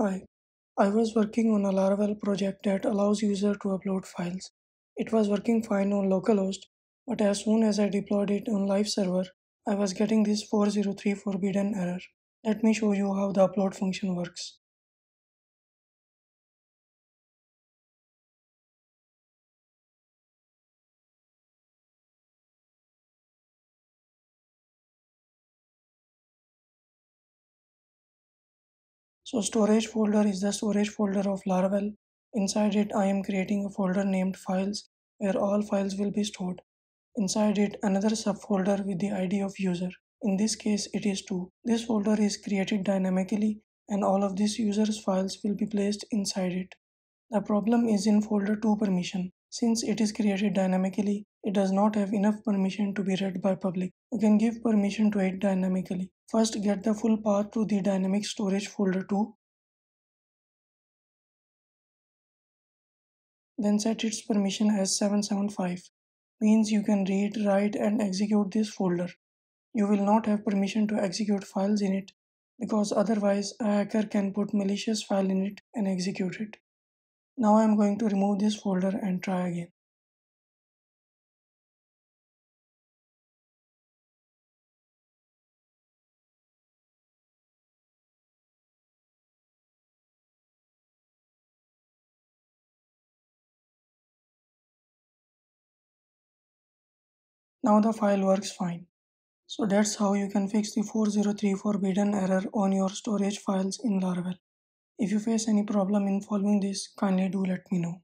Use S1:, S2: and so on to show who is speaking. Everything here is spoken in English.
S1: Hi, I was working on a Laravel project that allows user to upload files. It was working fine on localhost, but as soon as I deployed it on live server, I was getting this 403 forbidden error. Let me show you how the upload function works. So storage folder is the storage folder of Laravel. Inside it, I am creating a folder named files where all files will be stored. Inside it, another subfolder with the ID of user. In this case, it is 2. This folder is created dynamically and all of this user's files will be placed inside it. The problem is in folder 2 permission. Since it is created dynamically, it does not have enough permission to be read by public. You can give permission to it dynamically. First get the full path to the dynamic storage folder 2. Then set its permission as 775. Means you can read, write and execute this folder. You will not have permission to execute files in it because otherwise a hacker can put malicious file in it and execute it. Now I am going to remove this folder and try again. Now the file works fine. So that's how you can fix the 403 forbidden error on your storage files in Laravel. If you face any problem in following this, kindly do let me know.